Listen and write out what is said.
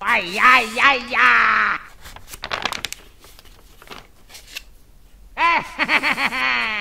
哎呀呀呀！哎，哈哈哈哈哈！